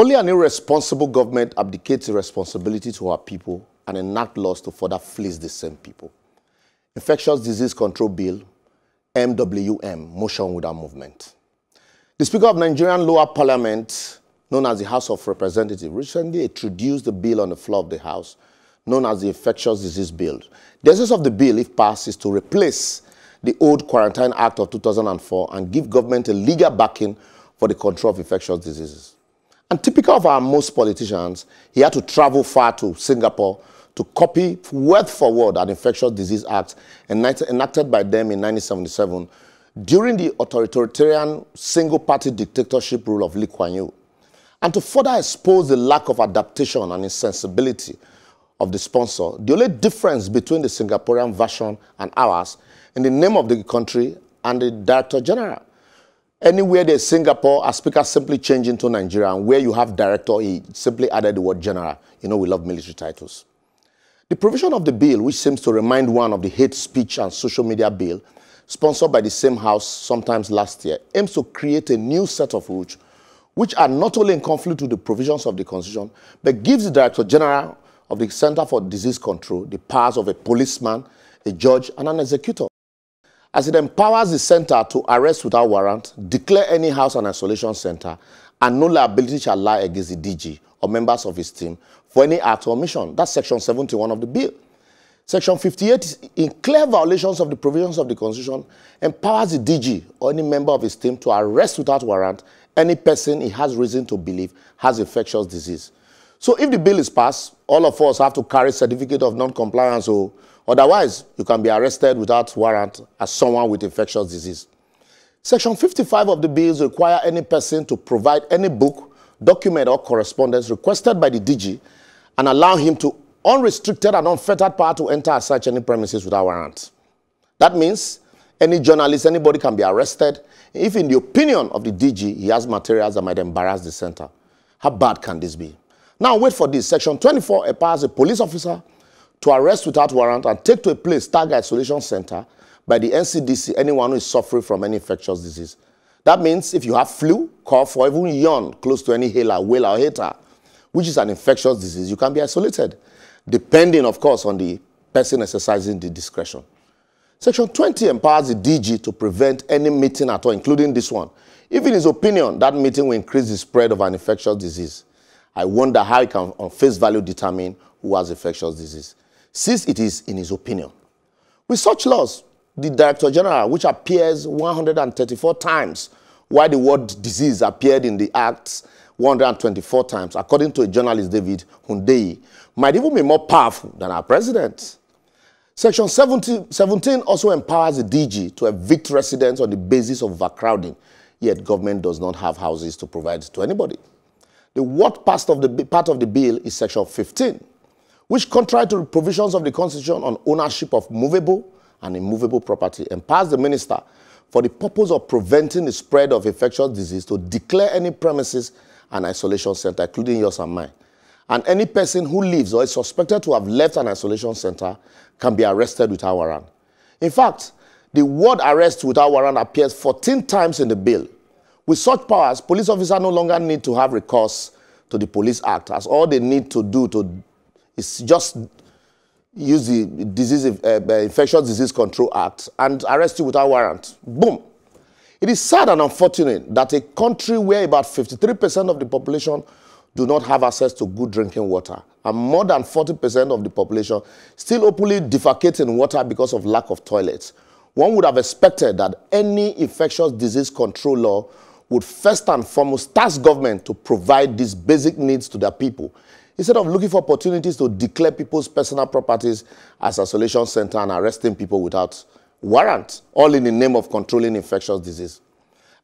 Only an irresponsible government abdicates responsibility to our people and enact laws to further fleece the same people. Infectious Disease Control Bill, MWM, motion without movement. The Speaker of Nigerian Lower Parliament, known as the House of Representatives, recently introduced the bill on the floor of the House, known as the Infectious Disease Bill. The essence of the bill, if passed, is to replace the old Quarantine Act of 2004 and give government a legal backing for the control of infectious diseases. And typical of our most politicians, he had to travel far to Singapore to copy word for word an infectious disease act enacted by them in 1977 during the authoritarian single-party dictatorship rule of Lee Kuan Yew. And to further expose the lack of adaptation and insensibility of the sponsor, the only difference between the Singaporean version and ours in the name of the country and the Director General. Anywhere there's Singapore, a speaker simply changed into Nigeria, and where you have director, he simply added the word general. You know, we love military titles. The provision of the bill, which seems to remind one of the hate speech and social media bill, sponsored by the same house sometimes last year, aims to create a new set of rules which are not only in conflict with the provisions of the Constitution, but gives the Director General of the Center for Disease Control the powers of a policeman, a judge, and an executor as it empowers the center to arrest without warrant, declare any house an isolation center, and no liability shall lie against the DG or members of his team for any act or mission. That's section 71 of the bill. Section 58, in clear violations of the provisions of the Constitution, empowers the DG or any member of his team to arrest without warrant any person he has reason to believe has infectious disease. So if the bill is passed, all of us have to carry certificate of non-compliance or Otherwise, you can be arrested without warrant as someone with infectious disease. Section 55 of the bills require any person to provide any book, document, or correspondence requested by the DG and allow him to unrestricted and unfettered power to enter search any premises without warrant. That means any journalist, anybody can be arrested if in the opinion of the DG, he has materials that might embarrass the center. How bad can this be? Now wait for this. Section 24 empowers a police officer to arrest without warrant and take to a place tagged isolation center by the NCDC anyone who is suffering from any infectious disease. That means if you have flu, cough, or even yawn close to any hailer, whaler, or hater, which is an infectious disease, you can be isolated, depending, of course, on the person exercising the discretion. Section 20 empowers the DG to prevent any meeting at all, including this one. If in his opinion that meeting will increase the spread of an infectious disease, I wonder how he can on face value determine who has infectious disease since it is in his opinion. With such laws, the Director General, which appears 134 times, while the word disease appeared in the Acts 124 times, according to a journalist, David Hundeyin, might even be more powerful than our president. Section 17, 17 also empowers the DG to evict residents on the basis of overcrowding, yet government does not have houses to provide to anybody. The what part of the, part of the bill is section 15, which contrary to the provisions of the Constitution on ownership of movable and immovable property, empowers the minister for the purpose of preventing the spread of infectious disease to declare any premises an isolation center, including yours and mine. And any person who lives or is suspected to have left an isolation center can be arrested without warrant. In fact, the word arrest without warrant appears 14 times in the bill. With such powers, police officers no longer need to have recourse to the Police Act, as all they need to do to it's just use the disease, uh, uh, Infectious Disease Control Act and arrest you without warrant. Boom. It is sad and unfortunate that a country where about 53% of the population do not have access to good drinking water and more than 40% of the population still openly defecate in water because of lack of toilets. One would have expected that any infectious disease control law would first and foremost task government to provide these basic needs to their people instead of looking for opportunities to declare people's personal properties as isolation center and arresting people without warrant, all in the name of controlling infectious disease.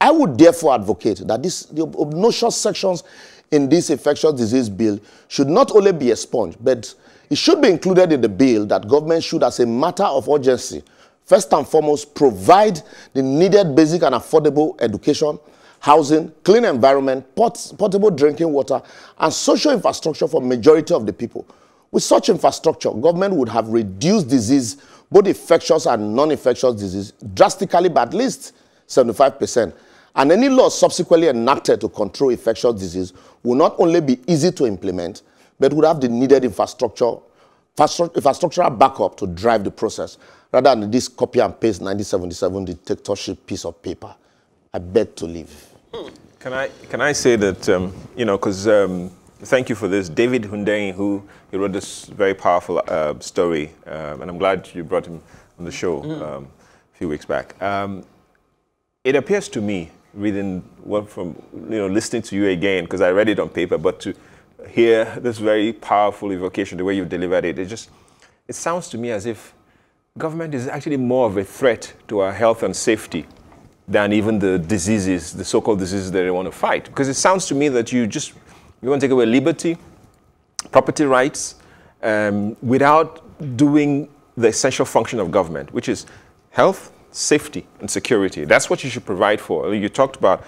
I would therefore advocate that this, the obnoxious sections in this infectious disease bill should not only be expunged, but it should be included in the bill that government should, as a matter of urgency, first and foremost, provide the needed basic and affordable education housing, clean environment, port portable drinking water, and social infrastructure for majority of the people. With such infrastructure, government would have reduced disease, both infectious and non-infectious disease, drastically by at least 75%. And any law subsequently enacted to control infectious disease will not only be easy to implement, but would have the needed infrastructure, infrastructural backup to drive the process, rather than this copy and paste 1977 dictatorship piece of paper. I beg to leave. Can I, can I say that, um, you know, because um, thank you for this. David Hundeyin, who he wrote this very powerful uh, story, um, and I'm glad you brought him on the show mm. um, a few weeks back. Um, it appears to me, reading what from, you know, listening to you again, because I read it on paper, but to hear this very powerful evocation, the way you delivered it, it just, it sounds to me as if government is actually more of a threat to our health and safety than even the diseases, the so-called diseases that they want to fight. Because it sounds to me that you just you want to take away liberty, property rights, um, without doing the essential function of government, which is health, safety, and security. That's what you should provide for. You talked about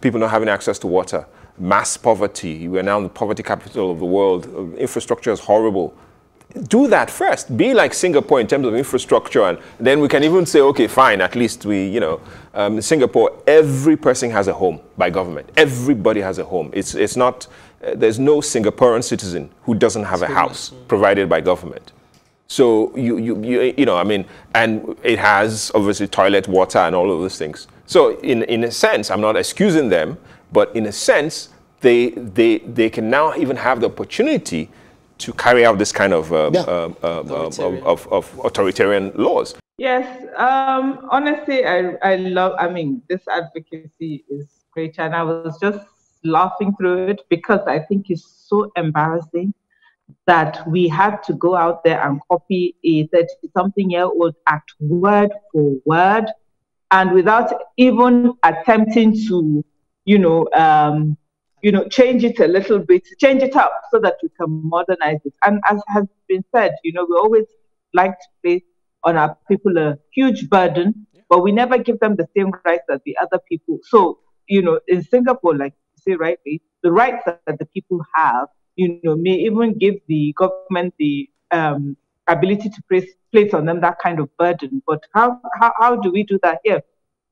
people not having access to water, mass poverty. We are now in the poverty capital of the world. Infrastructure is horrible do that first. Be like Singapore in terms of infrastructure, and then we can even say, okay, fine, at least we, you know, um, Singapore, every person has a home by government. Everybody has a home. It's, it's not, uh, there's no Singaporean citizen who doesn't have a house provided by government. So you, you, you, you know, I mean, and it has obviously toilet, water, and all of those things. So in, in a sense, I'm not excusing them, but in a sense, they, they, they can now even have the opportunity to carry out this kind of, um, yeah. um, um, um of, of, authoritarian laws. Yes, um, honestly, I, I love, I mean, this advocacy is great. And I was just laughing through it because I think it's so embarrassing that we had to go out there and copy a 30 something year old act word for word and without even attempting to, you know, um, you know, change it a little bit, change it up so that we can modernize it. And as has been said, you know, we always like to place on our people a huge burden, but we never give them the same rights as the other people. So, you know, in Singapore, like you say rightly, the rights that the people have, you know, may even give the government the um, ability to place, place on them that kind of burden. But how, how, how do we do that here?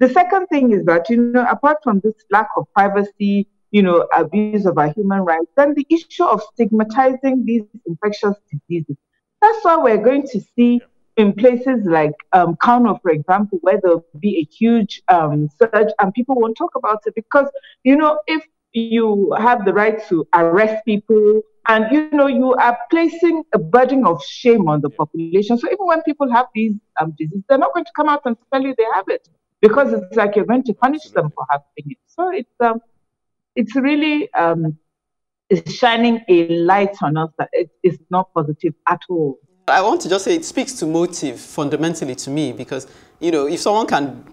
The second thing is that, you know, apart from this lack of privacy, you know, abuse of our human rights, then the issue of stigmatizing these infectious diseases. That's why we're going to see in places like um, Kano, for example, where there'll be a huge um, surge and people won't talk about it because, you know, if you have the right to arrest people and, you know, you are placing a burden of shame on the population. So even when people have these um, diseases, they're not going to come out and tell you they have it because it's like you're going to punish them for having it. So it's, um, it's really um, shining a light on us that it is not positive at all. I want to just say it speaks to motive fundamentally to me because, you know, if someone can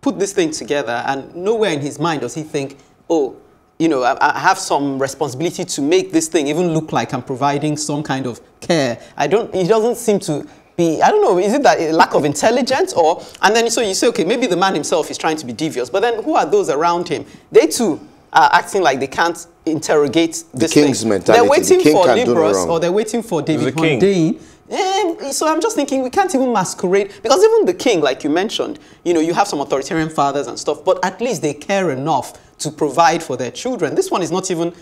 put this thing together and nowhere in his mind does he think, oh, you know, I, I, have some responsibility to make this thing even look like I'm providing some kind of care. I don't, he doesn't seem to be, I don't know, is it that a lack of intelligence or, and then so you say, okay, maybe the man himself is trying to be devious, but then who are those around him? They too are acting like they can't interrogate this the king's thing. mentality. They're waiting the for Liborous or they're waiting for David Hundeyin. And so I'm just thinking we can't even masquerade because even the king, like you mentioned, you know, you have some authoritarian fathers and stuff, but at least they care enough to provide for their children. This one is not even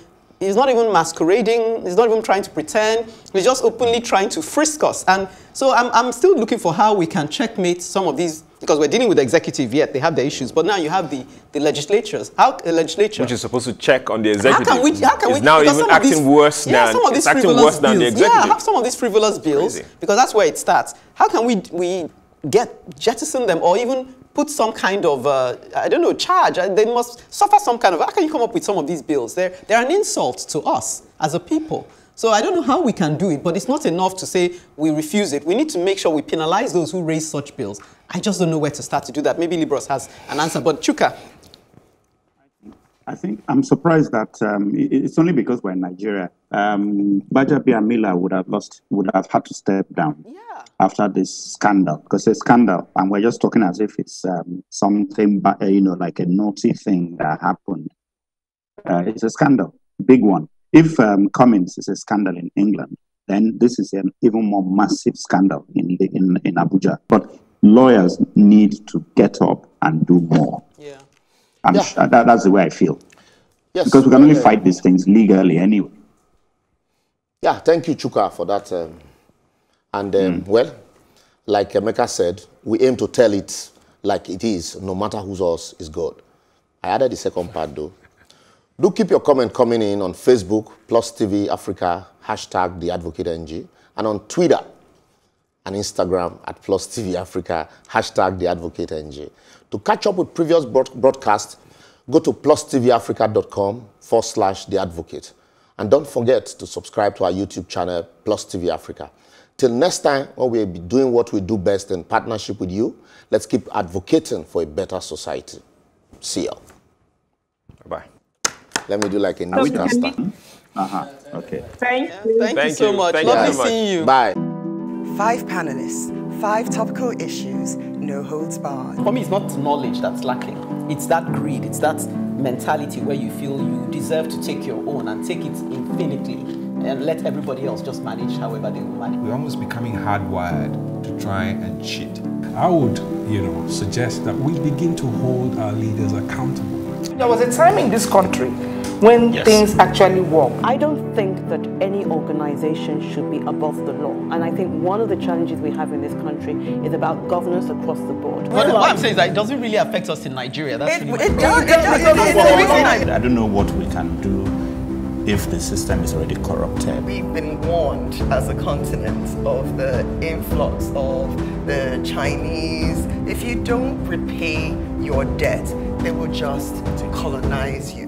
He's not even masquerading. He's not even trying to pretend. He's just openly trying to frisk us. And so I'm, I'm still looking for how we can checkmate some of these, because we're dealing with the executive yet, they have their issues. But now you have the, the legislatures. How the legislature... Which is supposed to check on the executive. How can we... How can we now even acting these, worse yeah, than... Some of these acting worse than the executive. Yeah, have some of these frivolous bills, Crazy. because that's where it starts. How can we, we get jettison them or even put some kind of, uh, I don't know, charge. Uh, they must suffer some kind of, how can you come up with some of these bills? They're, they're an insult to us as a people. So I don't know how we can do it, but it's not enough to say we refuse it. We need to make sure we penalize those who raise such bills. I just don't know where to start to do that. Maybe Liborous has an answer, but Chuka. I think I'm surprised that um, it's only because we're in Nigeria. Um, Gbajabiamila would have lost, would have had to step down. Yeah after this scandal because it's a scandal and we're just talking as if it's um, something uh, you know like a naughty thing that happened uh, it's a scandal big one if um, Cummings is a scandal in England then this is an even more massive scandal in, in, in Abuja but lawyers need to get up and do more yeah I'm Yeah. sure that, that's the way I feel. Yes. Because we can only fight these things legally anyway. Yeah, thank you, Chuka, for that. Um, and um, well, like Emeka said, we aim to tell it like it is, no matter whose us is God. I added the second part though. Do keep your comment coming in on Facebook, Plus TV Africa, hashtag The Advocate NG, and on Twitter and Instagram at Plus TV Africa, hashtag The Advocate NG. To catch up with previous broad- broadcasts, go to plustvafrica.com forward slash The Advocate. And don't forget to subscribe to our YouTube channel, Plus TV Africa. Till next time, when we'll be doing what we do best in partnership with you, let's keep advocating for a better society. See you. Bye. Let me do like a So we newscaster. Uh-huh. Okay. Thank you. Thank, you so much. Thank you Lovely so seeing you. Bye. Five panelists, five topical issues, no holds barred. For me, it's not knowledge that's lacking. It's that greed. It's that mentality where you feel you deserve to take your own and take it infinitely and let everybody else just manage however they will manage. We're almost becoming hardwired to try and cheat. I would, you know, suggest that we begin to hold our leaders accountable. There was a time in this country when things actually work. I don't think that any organization should be above the law. And I think one of the challenges we have in this country is about governance across the board. But what I'm saying is that it doesn't really affect us in Nigeria. That's It, really it does. It does. It's the reason I- I don't know what we can do if the system is already corrupted. We've been warned as a continent of the influx of the Chinese. If you don't repay your debt, they will just colonize you.